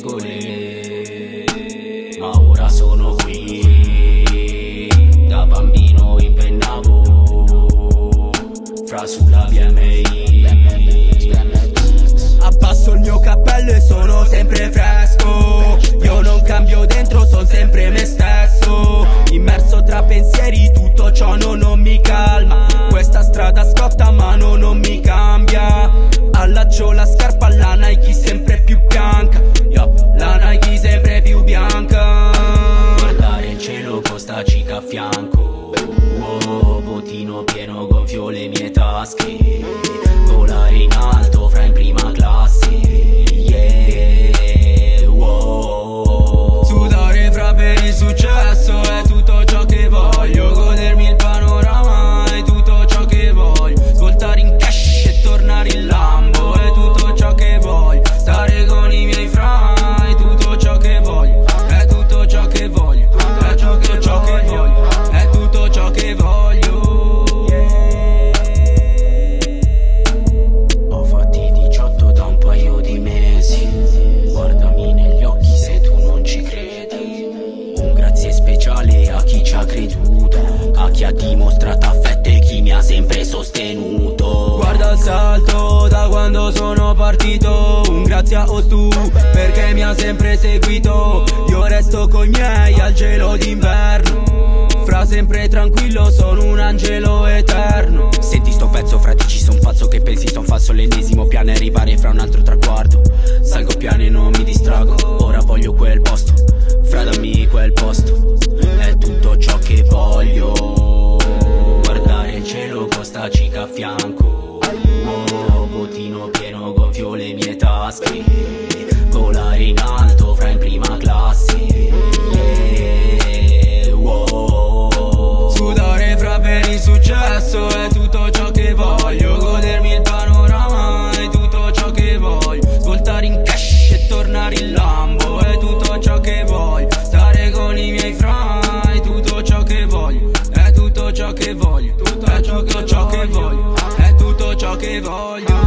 regole Ma ora sono qui. Da bambino impennavo Fra sulla BMI Abbasso il mio cappello e sono sempre fresco. Io non cambio dentro, sono sempre me stesso. Immerso tra pensieri, tutto ciò no, non mi calma. Questa strada scotta ma no, non mi cambia. Allaccio la scarpa alla Nike sempre mie tasche Volare in alto fra in prima classe Yeah, wow. Sudare fra per il successo è tutto ciò che voglio Godermi il panorama è tutto ciò che voglio Svoltare in cash e tornare in lambo è tutto ciò che voglio Stare con i miei fra quando sono partito. Un grazie a Ostu perché mi ha sempre seguito. Io resto coi miei al gelo d'inverno. Fra sempre tranquillo sono un angelo eterno. Senti sto pezzo frati ci son pazzo che pensi son falso L'ennesimo piano è arrivare fra un altro traguardo. Salgo piano e non mi distrago Ora voglio quel posto. Fra dammi quel posto È tutto ciò che voglio. Guardare il cielo con sta cica a fianco mattino pieno gonfio le mie tasche. Volare in alto fra in prima classe. Yeah, wow. Sudare fra per il successo è tutto ciò che voglio. Godermi il panorama è tutto ciò che voglio. Svoltare in cash e tornare in lambo è tutto ciò che voglio. Stare con i miei fra è tutto ciò che voglio. È tutto ciò che voglio. Tutto ciò che voglio, è tutto ciò che voglio.